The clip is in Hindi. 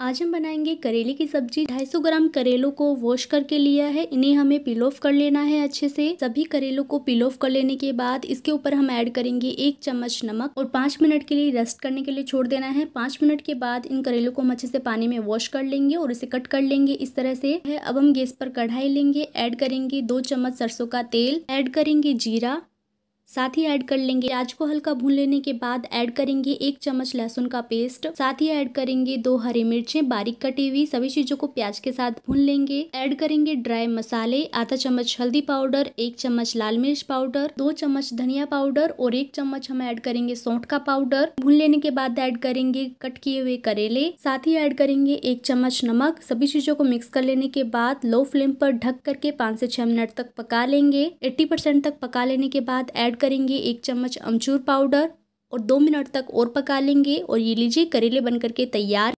आज हम बनाएँगे करेले की सब्ज़ी। 250 ग्राम करेलों को वॉश करके लिया है। इन्हें हमें पिल ऑफ़ कर लेना है अच्छे से। सभी करेलों को पिल ऑफ़ कर लेने के बाद इसके ऊपर हम ऐड करेंगे एक चम्मच नमक और पाँच मिनट के लिए रेस्ट करने के लिए छोड़ देना है। पाँच मिनट के बाद इन करेलों को हम अच्छे से पानी में वॉश कर लेंगे और इसे कट कर लेंगे इस तरह से। अब हम गैस पर कढ़ाई लेंगे। ऐड करेंगे दो चम्मच सरसों का तेल। ऐड करेंगे जीरा। साथ ही ऐड कर लेंगे प्याज को हल्का भून लेने के बाद ऐड करेंगे एक चम्मच लहसुन का पेस्ट। साथ ही ऐड करेंगे दो हरी मिर्चें, बारीक कटी हुई सभी चीज़ों को प्याज के साथ भून लेंगे। ऐड करेंगे ड्राई मसाले, आधा चम्मच हल्दी पाउडर, एक चम्मच लाल मिर्च पाउडर, दो चम्मच धनिया पाउडर और एक चम्मच हम ऐड करेंगे सौंठ का पाउडर। भून लेने के बाद ऐड करेंगे कट किए हुए करेले। साथ ही ऐड करेंगे एक चम्मच नमक, सभी चीज़ों को मिक्स कर लेने के बाद लो फ्लेम पर ढक करके पाँच से छह मिनट तक पका लेंगे। एट्टी तक पका लेने के बाद ऐड करेंगे, एक चम्मच अमचूर पाउडर और दो मिनट तक और पका लेंगे और ये लीजिए करेले बनकर के तैयार।